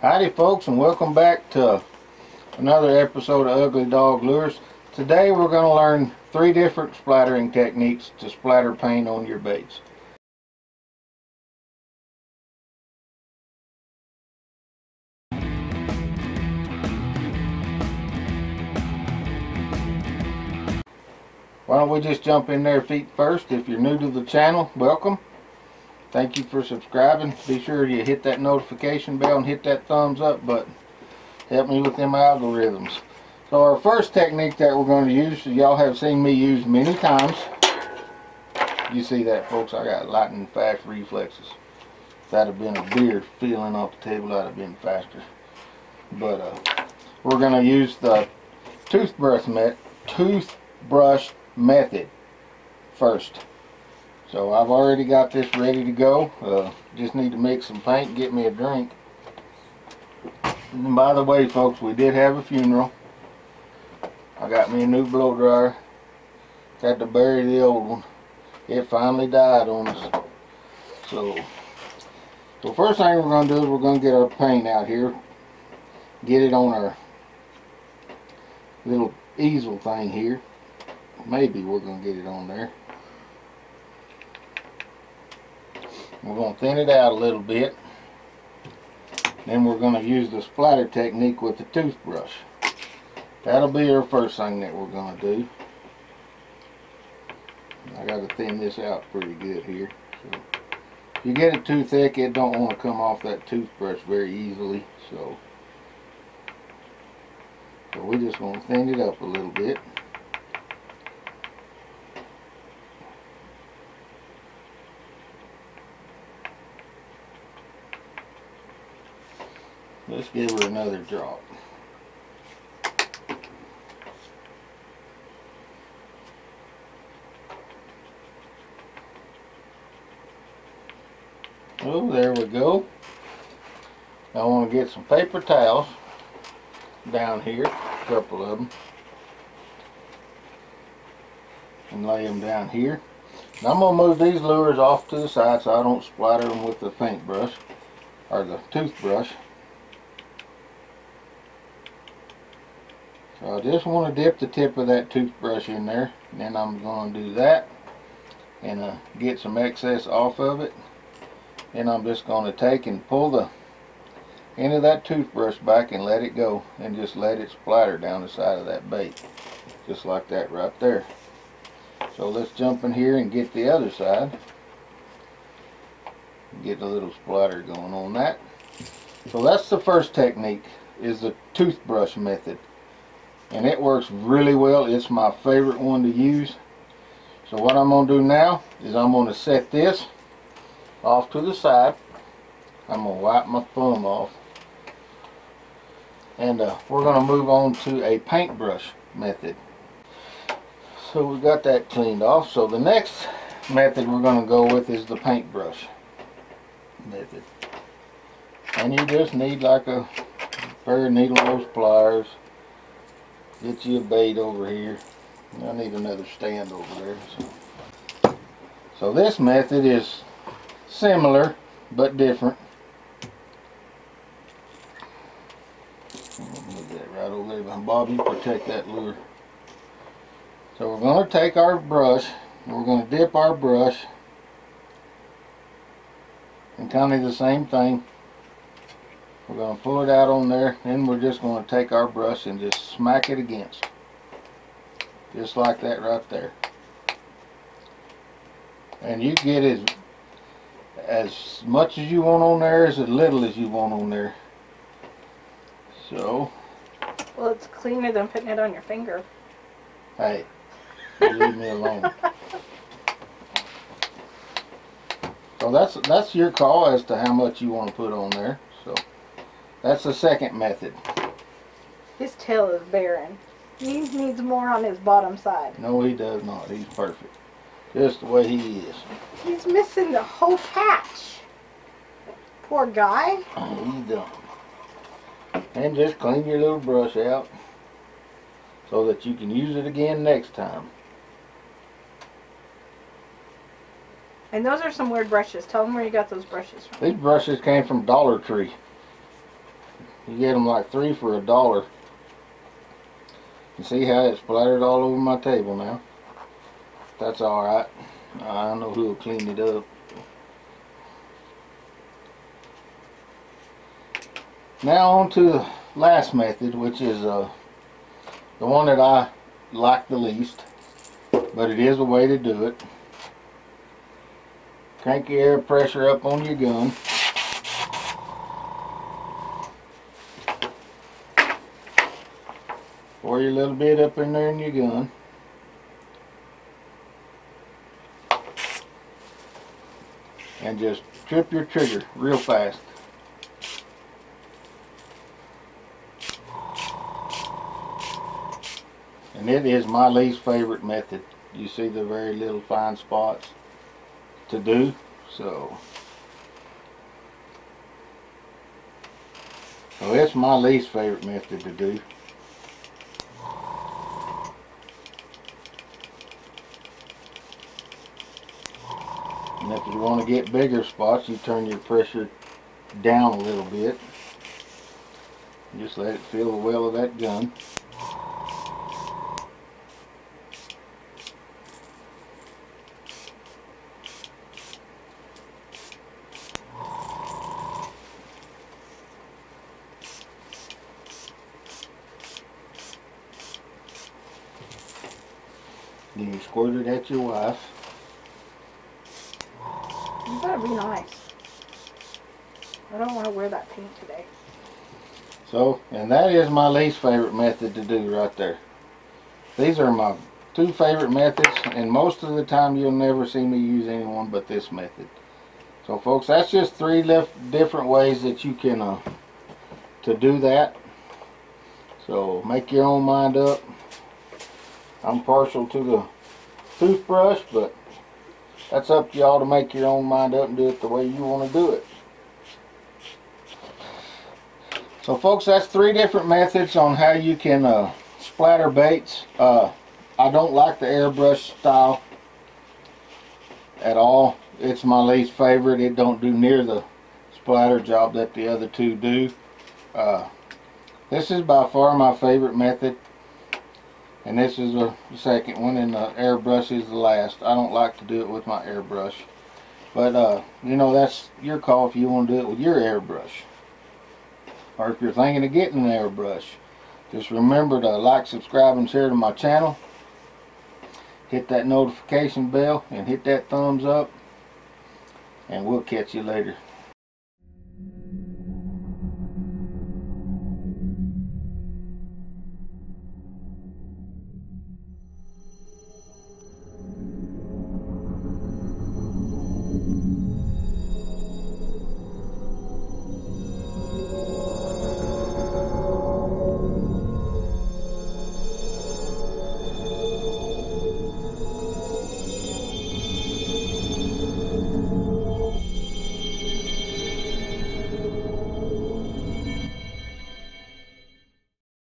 Howdy folks and welcome back to another episode of Ugly Dog Lures. Today we're going to learn three different splattering techniques to splatter paint on your baits. Why don't we just jump in there feet first. If you're new to the channel, welcome. Thank you for subscribing. Be sure you hit that notification bell and hit that thumbs up button. Help me with them algorithms. So our first technique that we're going to use, y'all have seen me use many times. You see that folks, I got lightning fast reflexes. If that had been a beard feeling off the table, that'd have been faster. But uh, we're going to use the toothbrush, met toothbrush method first. So I've already got this ready to go. Uh, just need to mix some paint get me a drink. And by the way folks, we did have a funeral. I got me a new blow dryer. Had to bury the old one. It finally died on us. So, the first thing we're going to do is we're going to get our paint out here. Get it on our little easel thing here. Maybe we're going to get it on there. We're going to thin it out a little bit. Then we're going to use the splatter technique with the toothbrush. That'll be our first thing that we're going to do. I got to thin this out pretty good here. So, if you get it too thick, it don't want to come off that toothbrush very easily. So, so we're just going to thin it up a little bit. Let's give her another drop. Oh, there we go. I want to get some paper towels down here, a couple of them, and lay them down here. I'm going to move these lures off to the side so I don't splatter them with the paintbrush, or the toothbrush. So I just want to dip the tip of that toothbrush in there. And then I'm going to do that and uh, get some excess off of it. And I'm just going to take and pull the end of that toothbrush back and let it go. And just let it splatter down the side of that bait. Just like that right there. So let's jump in here and get the other side. Get a little splatter going on that. So that's the first technique, is the toothbrush method and it works really well. It's my favorite one to use. So what I'm going to do now is I'm going to set this off to the side. I'm going to wipe my thumb off. And uh, we're going to move on to a paintbrush method. So we got that cleaned off. So the next method we're going to go with is the paintbrush method. And you just need like a pair of needle nose pliers get you a bait over here. I need another stand over there. So, so this method is similar but different. Move that right over there behind Bob. You protect that lure. So we're going to take our brush. We're going to dip our brush. And kind of the same thing. We're going to pull it out on there. Then we're just going to take our brush and just smack it against. Just like that right there. And you get as, as much as you want on there as little as you want on there. So. Well, it's cleaner than putting it on your finger. Hey, leave me alone. So that's that's your call as to how much you want to put on there. So. That's the second method. His tail is barren. He needs more on his bottom side. No, he does not. He's perfect. Just the way he is. He's missing the whole patch. Poor guy. He's done. And just clean your little brush out so that you can use it again next time. And those are some weird brushes. Tell them where you got those brushes from. These brushes came from Dollar Tree. You get them like three for a dollar. You see how it's splattered all over my table now? That's alright. I know who'll clean it up. Now on to the last method, which is uh, the one that I like the least, but it is a way to do it. Crank your air pressure up on your gun. Pour your little bit up in there in your gun. And just trip your trigger real fast. And it is my least favorite method. You see the very little fine spots to do. So, so it's my least favorite method to do. And if you want to get bigger spots, you turn your pressure down a little bit. Just let it feel the well of that gun. Then you squirt it at your wife. You better be nice. I don't want to wear that pink today. So, and that is my least favorite method to do right there. These are my two favorite methods, and most of the time you'll never see me use anyone but this method. So folks, that's just three different ways that you can, uh, to do that. So, make your own mind up. I'm partial to the toothbrush, but that's up to y'all to make your own mind up and do it the way you want to do it. So folks, that's three different methods on how you can uh, splatter baits. Uh, I don't like the airbrush style at all. It's my least favorite. It don't do near the splatter job that the other two do. Uh, this is by far my favorite method. And this is the second one and the airbrush is the last. I don't like to do it with my airbrush. But, uh, you know, that's your call if you want to do it with your airbrush. Or if you're thinking of getting an airbrush. Just remember to like subscribe and share to my channel. Hit that notification bell and hit that thumbs up. And we'll catch you later